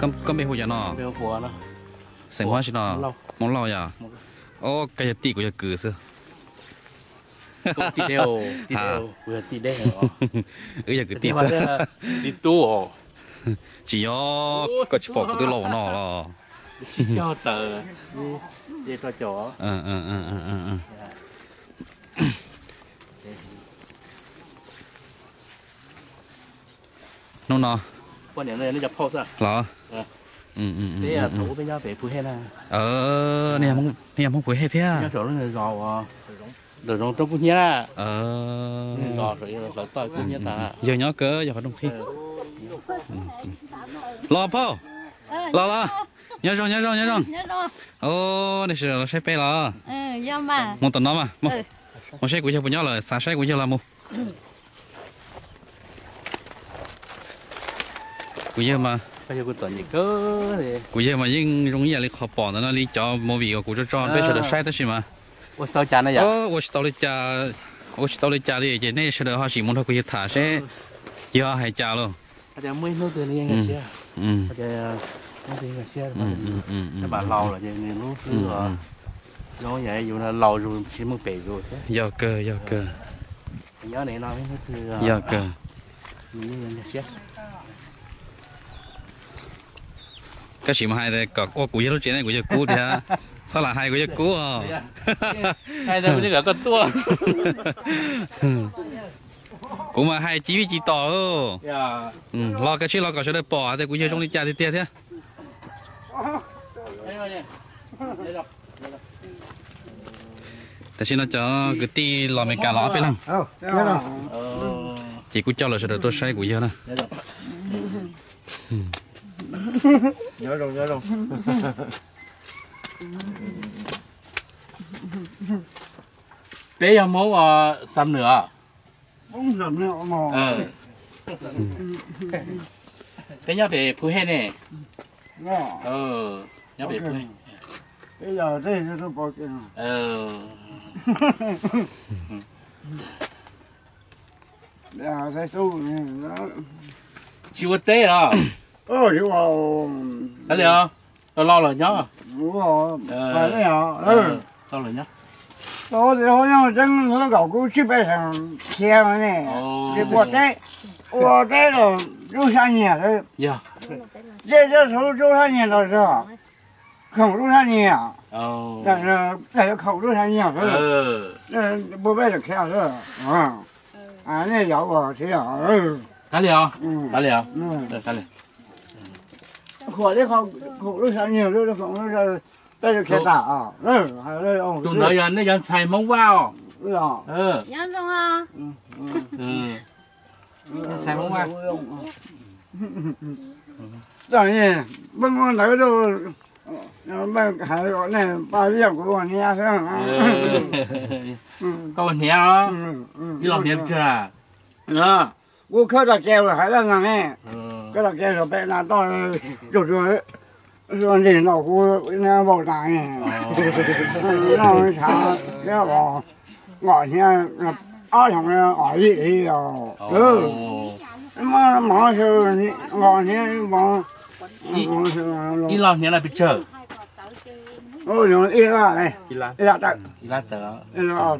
con con bé hồ giờ nọ. Bé hồ nó sinh hoa chứ nọ. mong lâu ya ô cái tỷ của giờ cử xưa? Tỷ đều tỷ đều vừa tỷ đều ừ giờ cứ tỷ xưa. tỷ tu chỉ có có chỉ bỏ cái lỗ nọ lo. Chỉ cho tờ. Đi cho chó ừ ừ ừ ừ ừ nó nó qua này nó nhập pose à là ừ ừ ừ thế à thủ bên nhau về phù hết ờ, à? Ờ. à ờ nè không nè không phù hết thế à? Nhau chỗ nó gò rồi nó trong cũng nhớ à? Ờ. Rồi rồi tôi cũng nhớ ta giờ nhớ cớ giờ phải đông khi ừ. ừ. lo po ờ, lo lo. nhớ rồi nhớ rồi nhớ rồi. Ô này sửa nó sẽ pe là ừ do mà. Một tuần đó mà một. Xe của cho của nhau là xả xe của nhau là một của giờ mà bây giờ cũng chọn những cái thì của giờ mà nhưng容易来考保的那里叫某位个古着装，别说的晒的是吗？我烧家那呀。哦，我是到了家，我是到了家里，那时候好是蒙头可以踏些，要还家了。他家每弄的那个些，嗯，他家弄的那个些，嗯嗯嗯嗯，他把老了就那弄是啊，然后也有那老肉是么白肉的。要个要个。要你那边是啊。要个。你那些。 cái gì mà hai đây có ô cú giờ chuyện này cú giờ cú thì sao là hai cú giờ cú à hai đây bây giờ có tua cú mà hai chỉ chỉ to luôn ừ lo cái chuyện lo cái chuyện đấy bỏ thì cú giờ trong đi cha thì tiếc thếแต่ฉันน่าจะก็ตีรอไม่กล้าล้อไปลังchỉ cú cho là sẽ được tôi sai cú giờ nè nhớ rồi nhớ rồi bé giờ máu à xăm nữa. Không xăm nữa mà ờ. Bé nhớ về phụ hết nè. Ờ nhớ về phụ hết bây giờ đây nó bỏ cái ờ. Bây giờ sẽ su nó chịu tê rồi 哦，你好，来了，要老人家。我，嗯，老人家。我这好像正那个狗去北城天了呢，哦、我带，我带了六三年了。呀，这这时六三年的时候，考六三年啊。哦。但是这是考六三年了，那、不拜上天了，啊、嗯，俺那要我谁啊？哪里啊？嗯，哪里啊？嗯，哪里？của đấy không cụ lúc nhiều lúc cũng lúc giờ đây được kẹt tả à? Đây đây ông tụi nó dân nó dân xài móng vào ừ. ừ. Dân à ừ xài móng vào rồi ừ. nè bưng con lấy đồ mà cái đó này ba đứa của bọn nhà thế có bọn nhà đó đi làm đẹp chưa à? Ờ. Cô khơi là kêu là hải là ngang nè ừ cái đặc kia là bé là to chụp rồi rồi thì nó cũng nó bỏ tàng này nó sao. Nó bỏ ngồi nha ở trong này ở gì thì rồi. Ừ. Mà mà sư ngồi nha bỏ đi. Lo. Nha là bị chờ. Ôi nó đi ra này đi ra. Đi ra tới đi ra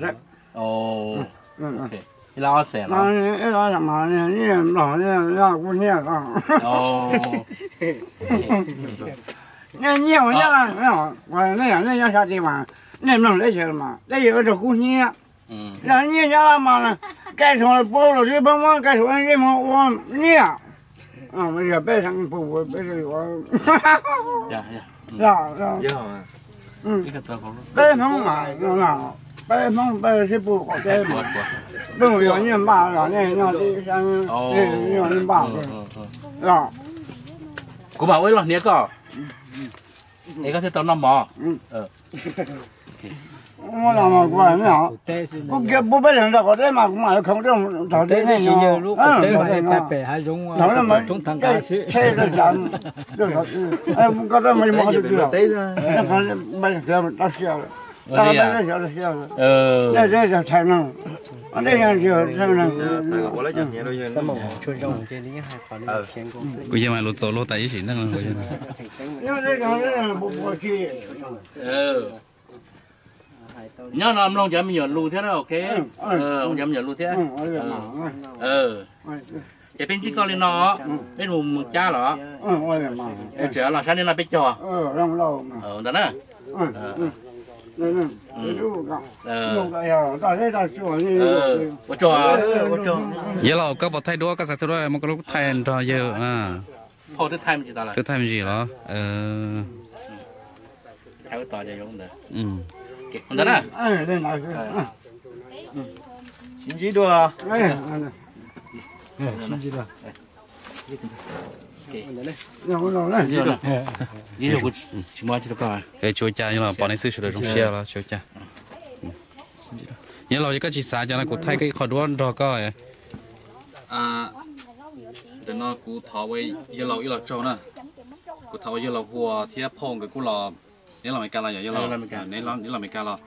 tới ồ. Ừ. Ok. 你老谁了？老人，你老什么呢？你老人家姑娘啊。哦。那你我家那我那那叫啥地方？那弄那些了吗？那有个姑娘。嗯。那你家那嘛呢？该说保了日本，该说日本王你啊。啊，我说别上不不别这个。呀呀。呀呀。呀。嗯。你可得空了。别上嘛，bây mong bé sẽ bù có thế mà. Bù có nhân ba là nè nó đi sang nè nhân ba rồi cô bảo ấy là nè có nè có thể tao năm mò. Ừ. Ừ. Nó làm mà cũng vậy nữa cũng kia bố bé lần đầu có thế mà cũng mà không trong thảo thế này nhiều lúc ờ, có thế mà bé bé hay giống thảo là mà chúng thằng cái thế là làm được rồi. Em có thể mình mua được rồi đấy rồi bây giờ mình đã xem rồi Ờ, à? ờ. bây giờ giờ giờ. Ừ. Đây đây giờ thành năng. Ở đây giờ giờ thành năng. Sao mà chuyên trong cái này hai phần này thiên công. Cứ như mà lột sổ lột tại ý xin năng rồi. Nhưng mà đây giờ là bộ bộ chi. Ừ. nhớ nó ông dám nhiều lu thế đó ok? Ờ ông dám nhiều lu thế. Ờ. ờ. Để bên chỉ có lên nó bên vùng một cha lọ. Ờ chờ là sáng nên là bên trò. Ờ long lâu ờ đó nè ờ giờ là các bạn thay đua các sản thay đua một cái lúc thay anh cho giờ à. Thôi thứ thay mình gì ta là thứ thay mình gì đó ờ. Theo cái tòa giờ giống nữa ừ. Còn đó nè chính chỉ đua. Chính chỉ đua. 几多啊？哎，那新知道。那我弄那， nhiều nè nhiều của chỉ mua chỉ được coi cái chuối cha như là bọn này sử dụng trong xe là chuối cha giờ là cái chỉ xả cho nó cũng thay cái khó đua rồi coi à để nó cũng thọ với giờ là giờ là trâu nè cũng thọ giờ là hùa thì phong cái cũng là nếu là mấy cái là giờ là nếu là nếu là mấy cái là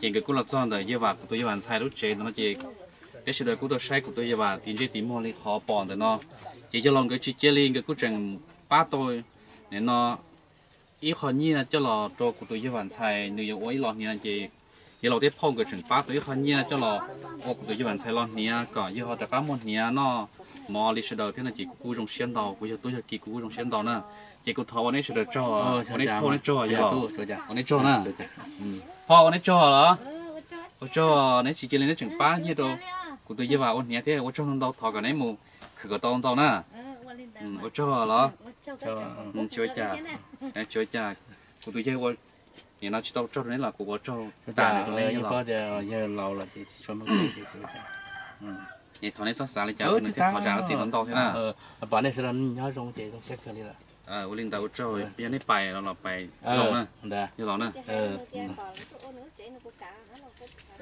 chỉ cái cũng là chọn để giờ vào tôi giờ vào xài lúc chế nó chỉ cái sự đời cũng tôi sai của tôi giờ vào tiền chế tìm mua chỉ cho lòng cái chỉ liên cái cú chẳng ba tôi. Nên nó ít khó nhỉ, là cho lò cho cụ tôi cho bạn xài nếu như ôi lò nhỉ, là chỉ chỉ lò tiếp phong cái chẳng ba tôi ít khó nhỉ, là cho lò ô cụ tôi cho bạn xài lò nhi còn như họ đã cá một nhi nó mò lịch sử đầu thế là chỉ cú trong xuyên đầu. Của tôi là kỳ cú trong xuyên đầu nè. Chỉ cú thầu này sử đầu cho. Ông ấy thầu này cho giờ ông ấy cho nè. họ ông ấy cho đó ông cho nên chỉ chơi lên nó chẳng ba như đâu cụ tôi cho vào ông nhi thế ông cho nó đâu thọ này mù. วนะจีกูทอวันนี้เฉดจ่อ ờ วัน chào นี้ chào พ่อวันนี้จ่อยี่ห้อ tu chào chào วันนี้จ่อนะ chào chào พ่อวันนี้จ่อเหรอ Ừ, 我จ่อเนี่ยจีเจริญเนี่ยถึงป้าเนี่ยตัวกูตัวยี่ห้อวันนี้ที่我จ่อต้องทอกันไหนมูคือก็ต้องต้องนะอืม我จ่อเหรอ อืมช่วยจ่าเอ้ช่วยจ่ากูตัวยี่ห้อเนี่ยเราจะต้องจ่อนี่แหละกูว่าจ่อ ta ตา là ตัว lấy นี้ những หรอ có giờ giờ lâu là chỉ cho mọi người thì chào chào เนี่ยตอนนี้สักสาเลยจ้า ờ มัน thì จะ sao ทอจ่าสิหลังต่อใช่ไหม ờ bạn này sẽ là nhớ trong chế trong xét cái đi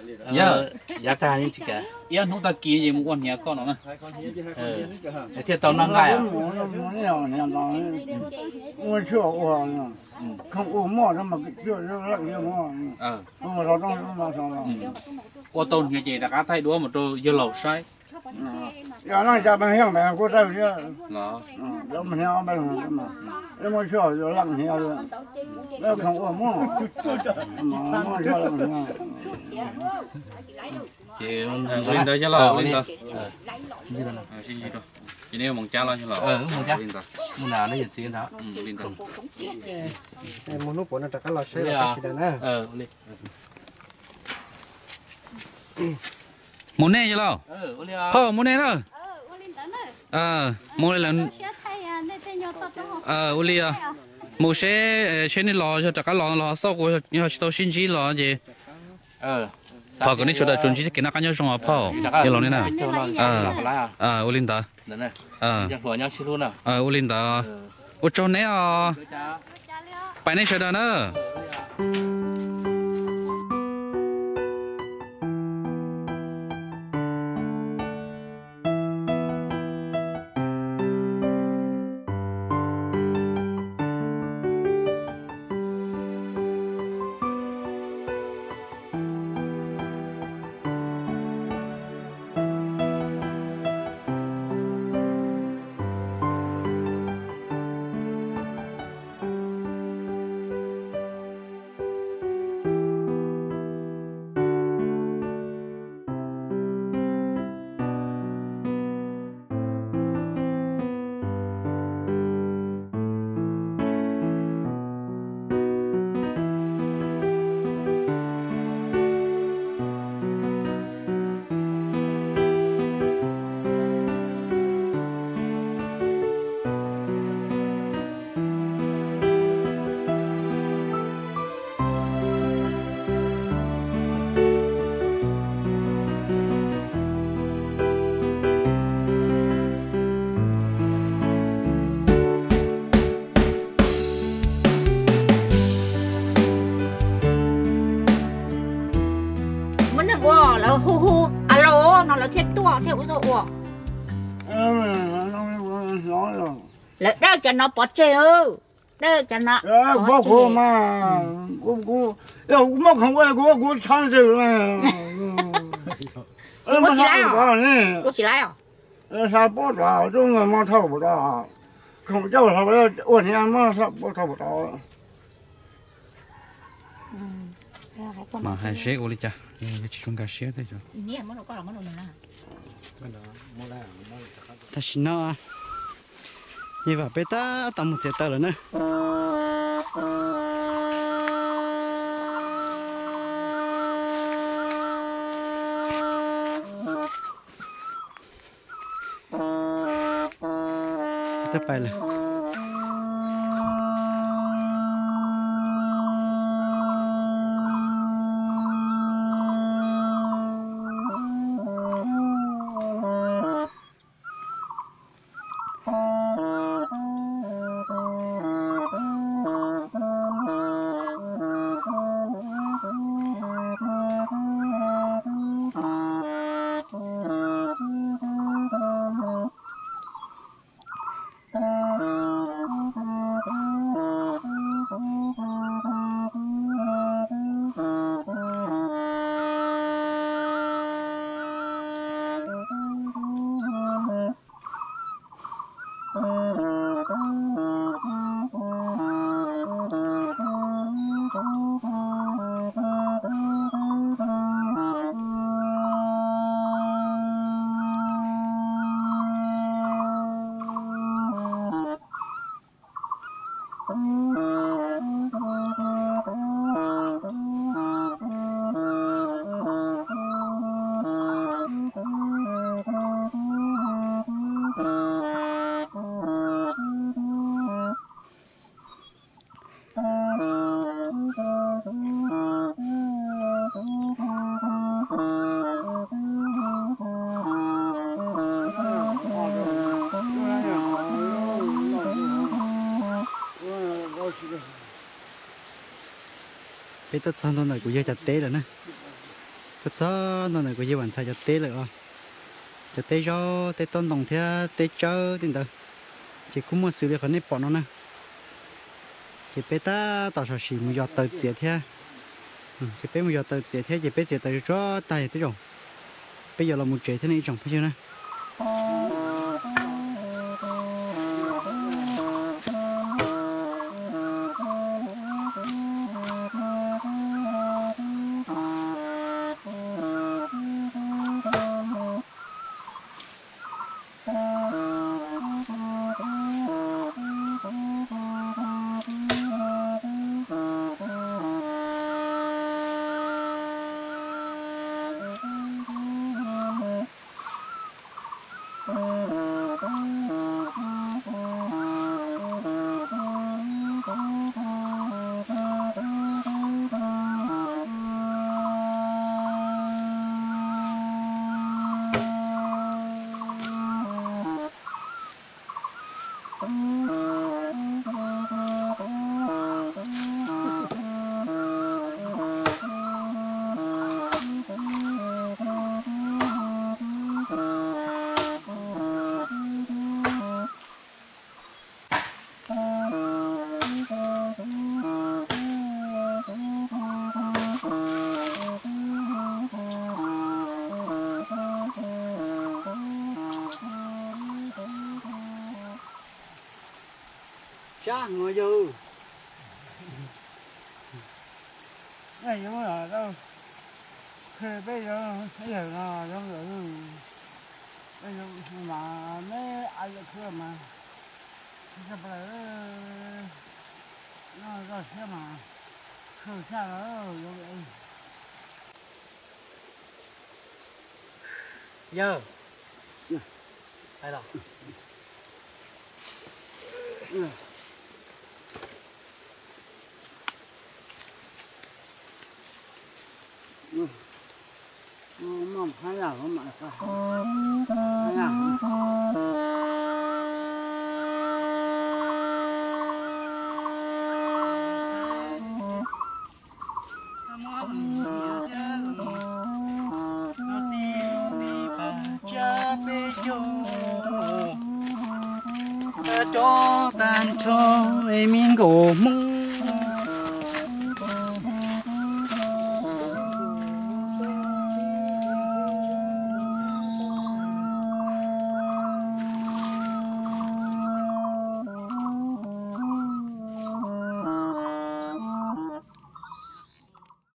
Dạ. Dạ giờ giá ta như chị cả. Giờ nút ta kia gì một con nhá con nó ừ thì tao nó ngay à mua chưa uống không uống mỏ đâu mà chưa lại chưa mỏ ờ. Mà nó nó nó nó nó ô tô nhà chị đã cá thay đũa mà tôi giờ lẩu sai 原来家门乡呗，我这边啊，要门乡门乡嘛，那么小就那门乡的，那看我梦，梦梦叫那门乡。chị lên tới chứ lo lên tới ờ xin chị đâu chị nếu mong cha lo chứ lo ờ mong cha lên tới mong nào nó dịch xin đó ừ lên tới em muốn lúc bọn nó trả cái lo xe là chị đây nè ờ lên muốn nè lo ho muốn nè đó. Ờ muốn ờ, là ờ uli à mua xe xe này lo cho chắc lo lo sau của như tôi xin chỉ lo gì? Ờ họ cái này cho ta chuẩn chỉ cái nào cái nhau xong à phao cái lo này nè. Ờ ờ uli đó ờ. Ờ uli đó ô cho nè à bài này chơi đó nữa. theo cái dậu là đây cho nó bỏ chéo, đây cho nó. Bỏ chéo mà cũng cũng cũng mà không có cũng cũng chăn chê mà. Cũng chỉ lại à? cũng chỉ lại à? Sao bỏ đó chúng người mà thâu bỏ đó không cho sao bây giờ ổn nhà mà sao bỏ thâu bỏ đó mà hai xế của đi cha đi chúng ta xế thế chứ nè mới có là mới được nè ta xin nó như vậy bé ta tầm một xe tờ rồi nữa ta phải là bé tất san nó này của gia chặt tế rồi nè. Tất san nó này của gia hoàn sai chặt tế rồi ờ. chặt tế cho tế tôn đồng thế, tế chớ tin tờ. Chỉ cũng một sự việc này bỏ nó nè. Chỉ bé ta tạo ra sự một giọt tờ dễ thế, ừ, chỉ bé một giọt tờ dễ thế chỉ bé dễ tờ cho tay thế rồi. Bây giờ là một chế thế này trồng phải chưa nè? Cha ngồi vô. Này giống là đâu. Khi bây giờ bây giờ là giống như bây giờ mà mấy ai được chưa mà. Cái bây giờ nó ra xe mà. Khử xa nó giống vậy. Giờ đây là mong hai là không mà sao? Hai là cho tan cho em mình gồm mông